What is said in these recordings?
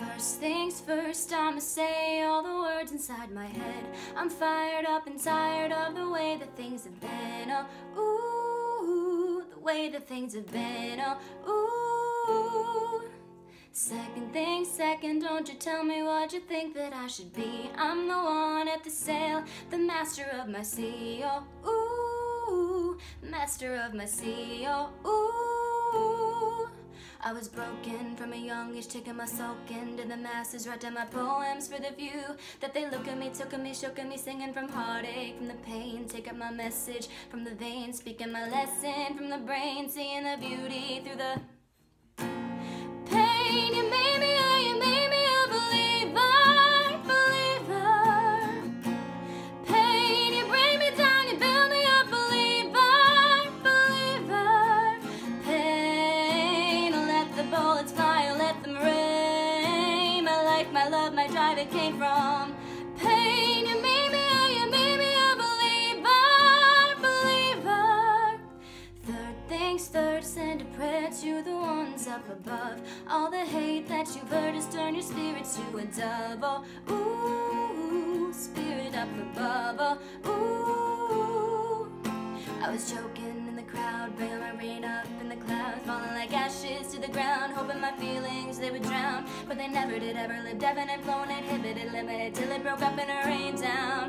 First things first, I'ma say all the words inside my head. I'm fired up and tired of the way that things have been. Oh, ooh, the way that things have been. Oh, ooh. Second thing, second, don't you tell me what you think that I should be. I'm the one at the sail, the master of my sea. Oh, ooh, master of my sea. Oh, ooh. I was broken from a young age, taking my soak into the masses, writing my poems for the view. That they look at me, took at me, shook at me, singing from heartache, from the pain, taking my message from the veins, speaking my lesson from the brain, seeing the beauty through the My love, my drive, it came from pain. You made me, oh, you made me a believer, believer. Third things third, send a prayer to the ones up above. All the hate that you've heard has turned your spirit to a dove. Oh, ooh, spirit up above. Oh, ooh. I was choking in the crowd, bringing my rain up to the ground, hoping my feelings they would drown. But they never did ever live, ebbing and flowing, inhibited, limited, till it broke up and it rained down,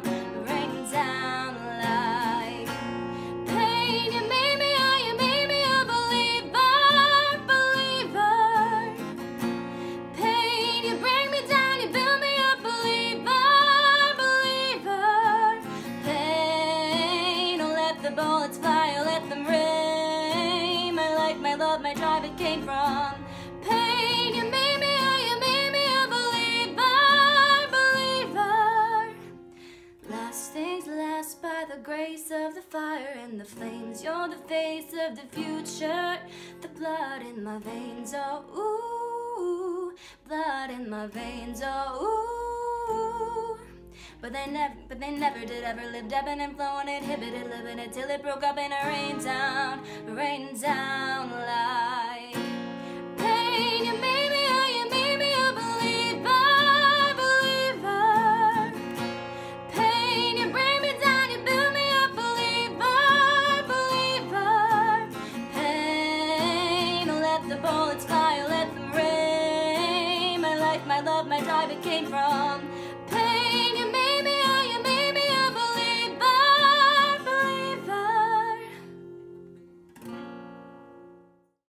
My love, my drive, it came from pain. You made me, oh, you made me a believer, believer. Last things last by the grace of the fire and the flames. You're the face of the future, the blood in my veins. Oh, ooh, blood in my veins. Oh, ooh. But they never, but they never did ever live, ebbing and flowing, inhibited, living it till it broke up and it rained down, rained down like pain. You made me, you made me a believer, believer. Pain, you bring me down, you build me believer, believer. Pain, let the bullets fly, let them rain. My life, my love, my drive, it came from